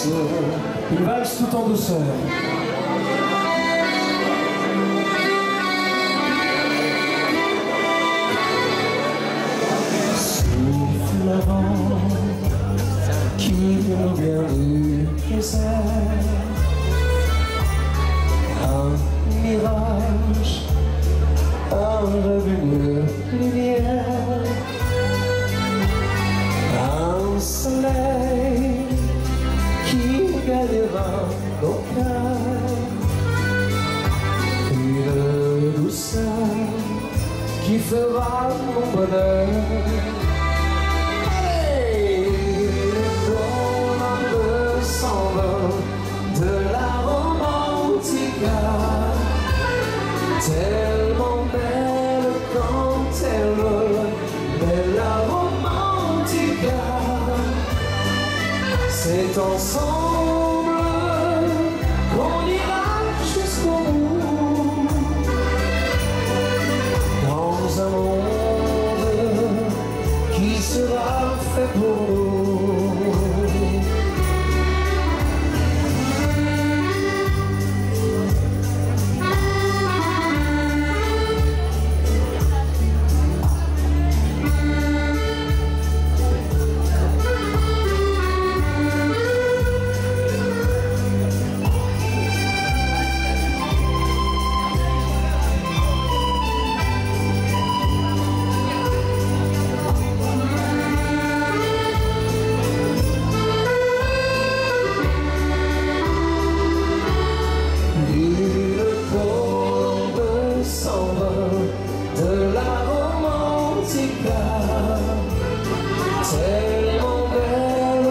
valse, une valse tout en douceur. Souffle le vent qui vient du désert. Un mirage, un revenu lumière. Un soleil qui fera mon bonheur. Allez, le monde s'en va de la romantica, tellement belle quand elle veut, bella romantica. C'est ensemble romantica, tellement belle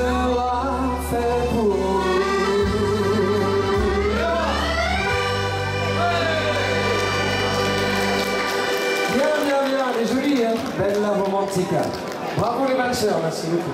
Bella romantica. Bravo les valseurs, merci beaucoup.